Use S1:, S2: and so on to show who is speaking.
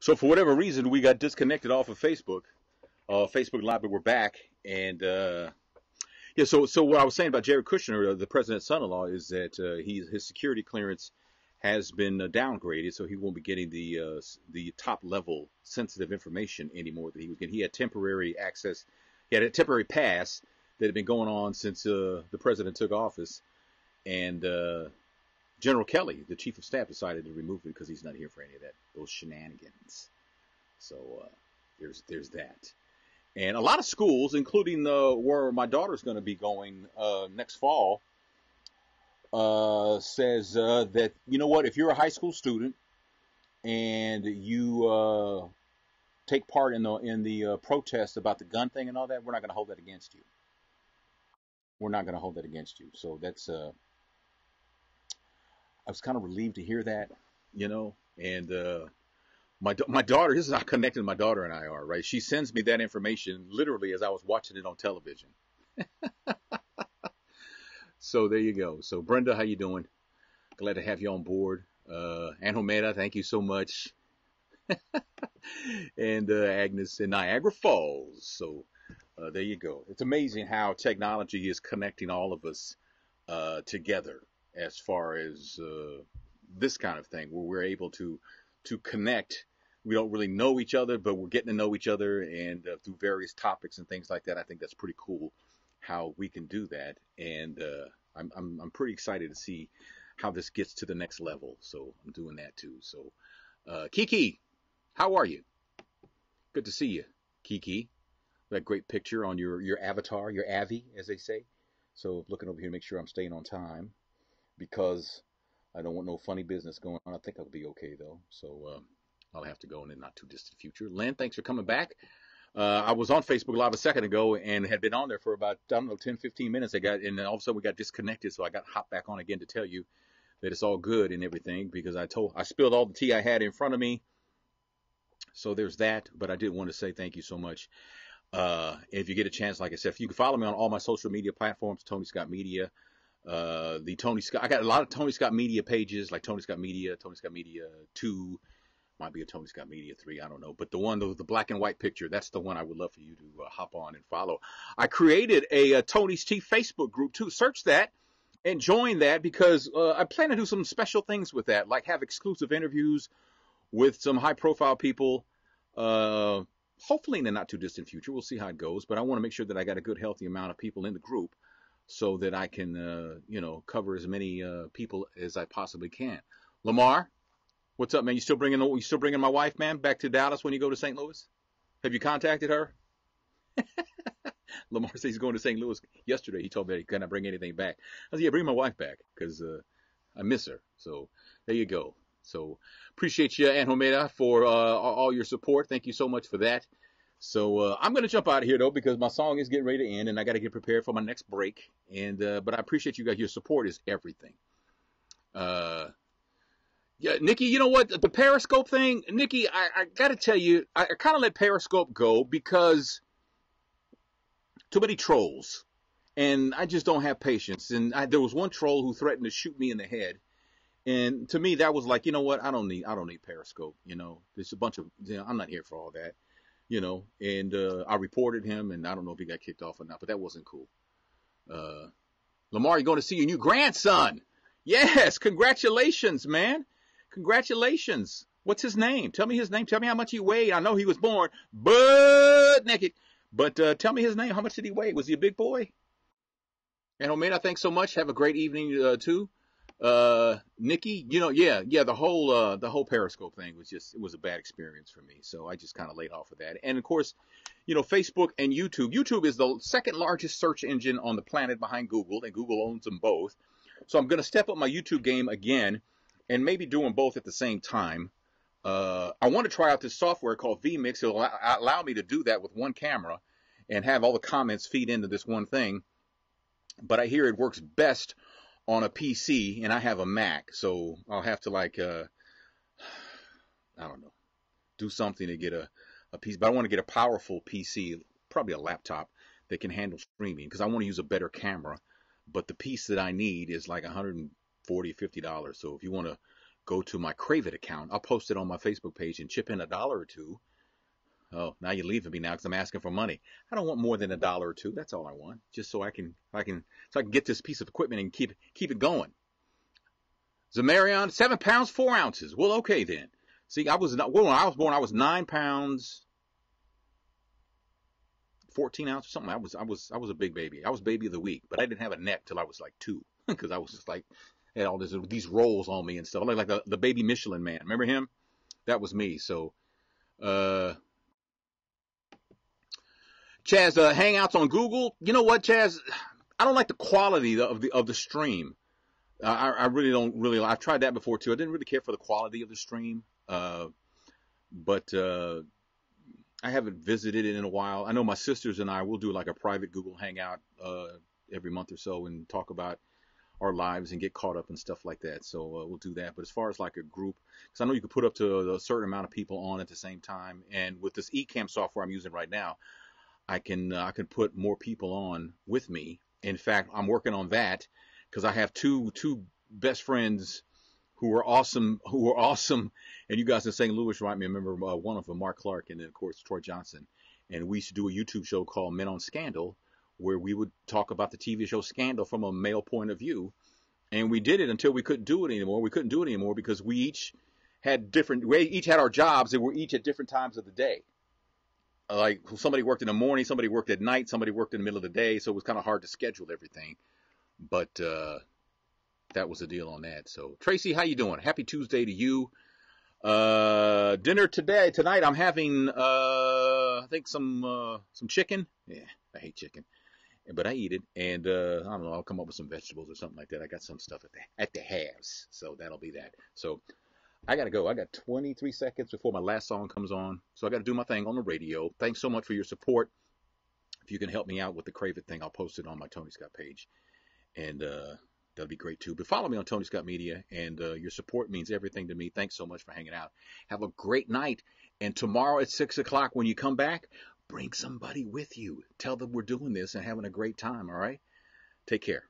S1: So for whatever reason, we got disconnected off of Facebook. Uh, Facebook Live, but we're back. And uh, yeah, so so what I was saying about Jared Kushner, uh, the president's son-in-law, is that uh, he his security clearance has been uh, downgraded, so he won't be getting the uh, the top level sensitive information anymore that he was getting. He had temporary access, he had a temporary pass that had been going on since the president took office, and uh, General Kelly, the chief of staff, decided to remove it because he's not here for any of that those shenanigans. So uh, there's there's that, and a lot of schools, including the where my daughter's going to be going uh, next fall, uh, says uh, that you know what, if you're a high school student and you uh, take part in the in the uh, protest about the gun thing and all that, we're not going to hold that against you. We're not going to hold that against you. So that's I was kind of relieved to hear that, you know, and uh, my my daughter, this is how connected my daughter and I are, right? She sends me that information literally as I was watching it on television. so there you go. So Brenda, how you doing? Glad to have you on board. Uh, Anhomeda, thank you so much. and uh, Agnes in Niagara Falls. So uh, there you go. It's amazing how technology is connecting all of us uh, together as far as uh, this kind of thing, where we're able to to connect. We don't really know each other, but we're getting to know each other, and uh, through various topics and things like that. I think that's pretty cool how we can do that, and uh, I'm, I'm I'm pretty excited to see how this gets to the next level. So I'm doing that too. So uh, Kiki, how are you? Good to see you, Kiki. That great picture on your your avatar, your Avi, as they say. So looking over here to make sure I'm staying on time because I don't want no funny business going on. I think I'll be okay though. So um, I'll have to go in the not too distant future. Lynn, thanks for coming back. Uh, I was on Facebook Live a second ago and had been on there for about, I don't know, 10, 15 minutes. I got, and then all of a sudden we got disconnected. So I got hopped back on again to tell you that it's all good and everything because I told, I spilled all the tea I had in front of me. So there's that. But I did want to say thank you so much. Uh, if you get a chance, like I said, if you can follow me on all my social media platforms, Tony Scott Media, uh, the Tony Scott. I got a lot of Tony Scott Media pages, like Tony Scott Media, Tony Scott Media Two, might be a Tony Scott Media Three. I don't know, but the one, the, the black and white picture, that's the one I would love for you to uh, hop on and follow. I created a, a uh, Tony's Chief Facebook group too. Search that and join that because uh, I plan to do some special things with that, like have exclusive interviews with some high profile people. Uh, hopefully in the not too distant future. We'll see how it goes, but I want to make sure that I got a good, healthy amount of people in the group so that I can, uh, you know, cover as many uh, people as I possibly can. Lamar, what's up, man? You still bringing you still bringing my wife, man, back to Dallas when you go to St. Louis? Have you contacted her? Lamar says he's going to St. Louis yesterday. He told me he cannot bring anything back. I said, yeah, bring my wife back because uh, I miss her. So there you go. So appreciate you, Aunt Homeda, for uh, all your support. Thank you so much for that. So uh, I'm going to jump out of here though because my song is getting ready to end and I got to get prepared for my next break. And uh, but I appreciate you guys. Your support is everything. Uh, yeah, Nikki, you know what? The Periscope thing, Nikki, I, I got to tell you, I, I kind of let Periscope go because too many trolls, and I just don't have patience. And I, there was one troll who threatened to shoot me in the head. And to me, that was like, you know what? I don't need, I don't need Periscope. You know, there's a bunch of, you know, I'm not here for all that you know, and uh, I reported him, and I don't know if he got kicked off or not, but that wasn't cool. Uh, Lamar, you're going to see your new grandson. Yes, congratulations, man. Congratulations. What's his name? Tell me his name. Tell me how much he weighed. I know he was born butt naked, but uh, tell me his name. How much did he weigh? Was he a big boy? And Omena, thanks so much. Have a great evening uh, too. Uh, Nikki, you know, yeah, yeah, the whole, uh, the whole Periscope thing was just, it was a bad experience for me. So I just kind of laid off of that. And of course, you know, Facebook and YouTube. YouTube is the second largest search engine on the planet behind Google and Google owns them both. So I'm going to step up my YouTube game again and maybe do them both at the same time. Uh, I want to try out this software called vMix. It'll allow, allow me to do that with one camera and have all the comments feed into this one thing. But I hear it works best on a PC and I have a Mac, so I'll have to like, uh, I don't know, do something to get a, a piece, but I want to get a powerful PC, probably a laptop that can handle streaming because I want to use a better camera. But the piece that I need is like 140, 50 dollars. So if you want to go to my Crave It account. I'll post it on my Facebook page and chip in a dollar or two. Oh, now you're leaving me now because I'm asking for money. I don't want more than a dollar or two. That's all I want, just so I can, I can, so I can get this piece of equipment and keep keep it going. Zamarion, seven pounds four ounces. Well, okay then. See, I was not well, when I was born. I was nine pounds 14 ounces or something. I was I was I was a big baby. I was baby of the week, but I didn't have a neck till I was like two because I was just like had all this, these rolls on me and stuff. Like like the, the baby Michelin man. Remember him? That was me. So, uh, Chaz, uh, Hangouts on Google. You know what, Chaz? I don't like the quality of the of the stream. I, I really don't really. I've tried that before too. I didn't really care for the quality of the stream, uh, but uh, I haven't visited it in a while. I know my sisters and I will do like a private Google Hangout uh, every month or so and talk about our lives and get caught up and stuff like that. So uh, we'll do that. But as far as like a group, because I know you can put up to a certain amount of people on at the same time, and with this Ecamm software I'm using right now, I can uh, I can put more people on with me. In fact, I'm working on that because I have two two best friends who are awesome, who are awesome. And you guys in St. Louis might remember uh, one of them, Mark Clark, and then of course Troy Johnson. And we used to do a YouTube show called Men on Scandal, where we would talk about the TV show Scandal from a male point of view. And we did it until we couldn't do it anymore. We couldn't do it anymore because we each had different, we each had our jobs and we're each at different times of the day. Like somebody worked in the morning, somebody worked at night, somebody worked in the middle of the day, so it was kind of hard to schedule everything. But uh, that was the deal on that. So Tracy, how you doing? Happy Tuesday to you. Uh, dinner today tonight. I'm having uh, I think some uh, some chicken. Yeah, I hate chicken, but I eat it. And uh, I don't know. I'll come up with some vegetables or something like that. I got some stuff at the at the halves, so that'll be that. So I gotta go. I got 23 seconds before my last song comes on, so I got to do my thing on the radio. Thanks so much for your support. If you can help me out with the Crave It thing, I'll post it on my Tony Scott page. And uh, That'll be great too. But follow me on Tony Scott Media, and uh, your support means everything to me. Thanks so much for hanging out. Have a great night. And tomorrow at six o'clock, when you come back, bring somebody with you. Tell them we're doing this and having a great time. All right. Take care.